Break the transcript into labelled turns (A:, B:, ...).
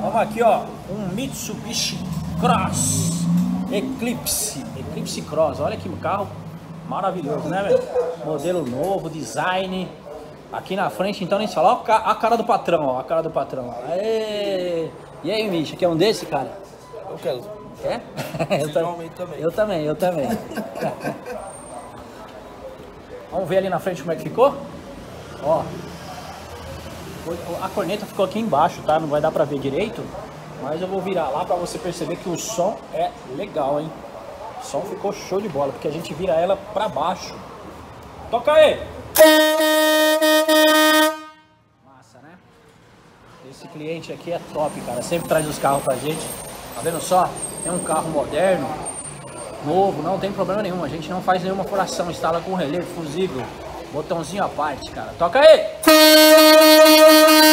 A: Vamos aqui, ó, um Mitsubishi Cross Eclipse, Eclipse Cross. Olha que carro maravilhoso, né, velho? Modelo novo, design. Aqui na frente, então nem se fala. Ó a cara do patrão, ó, a cara do patrão. Aê! E aí, Misha, quer um desse, cara?
B: Eu quero.
A: Quer? eu,
B: também.
A: eu também, eu também. Vamos ver ali na frente como é que ficou? Ó. A corneta ficou aqui embaixo, tá? Não vai dar pra ver direito. Mas eu vou virar lá pra você perceber que o som é legal, hein? O som ficou show de bola, porque a gente vira ela pra baixo. Toca aí! Massa, né? Esse cliente aqui é top, cara. Sempre traz os carros pra gente. Tá vendo só? Tem um carro moderno, novo, não tem problema nenhum. A gente não faz nenhuma furação, instala com relé, fusível, botãozinho à parte, cara. Toca aí! Música